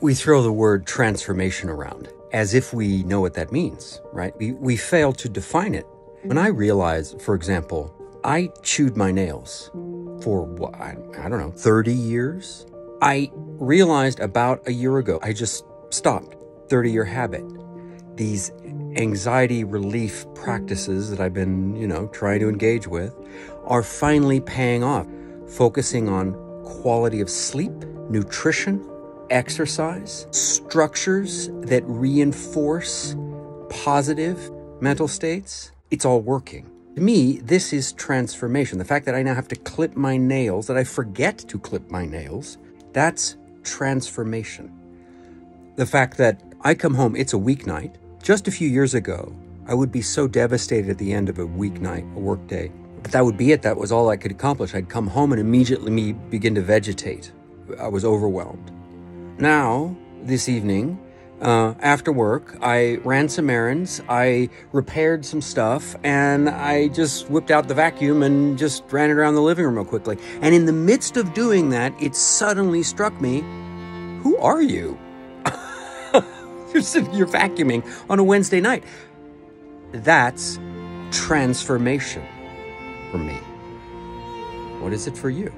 We throw the word transformation around as if we know what that means, right? We, we fail to define it. When I realize, for example, I chewed my nails for what, I, I don't know, 30 years. I realized about a year ago, I just stopped. 30 year habit. These anxiety relief practices that I've been, you know, trying to engage with are finally paying off, focusing on quality of sleep, nutrition, exercise, structures that reinforce positive mental states. It's all working. To me, this is transformation. The fact that I now have to clip my nails, that I forget to clip my nails, that's transformation. The fact that I come home, it's a weeknight. Just a few years ago, I would be so devastated at the end of a weeknight, a workday. But that would be it. That was all I could accomplish. I'd come home and immediately me begin to vegetate. I was overwhelmed. Now, this evening, uh, after work, I ran some errands, I repaired some stuff, and I just whipped out the vacuum and just ran it around the living room real quickly. And in the midst of doing that, it suddenly struck me who are you? you're, you're vacuuming on a Wednesday night. That's transformation for me. What is it for you?